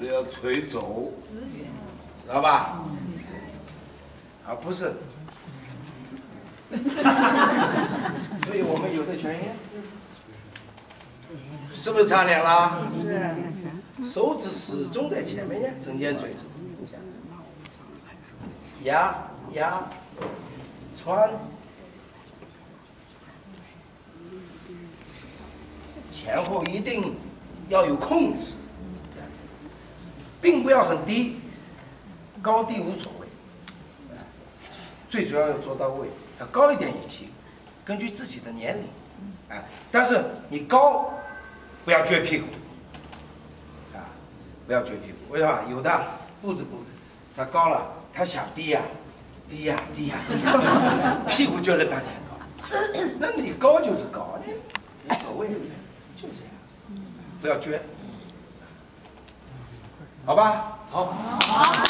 这要垂肘，知道吧？啊，不是。所以我们有的全音，是不是长脸了？是。手指始终在前面呀，中间嘴。压压，穿，前后一定要有控制，并不要很低，高低无所谓，最主要要做到位，要高一点也行，根据自己的年龄，啊，但是你高，不要撅屁股，啊，不要撅屁股，为什么？有的步子不，他高了。他想低呀，低呀，低呀，低呀，屁股撅了半天高。那你高就是高，你无所谓，就这样，不要撅，好吧？好。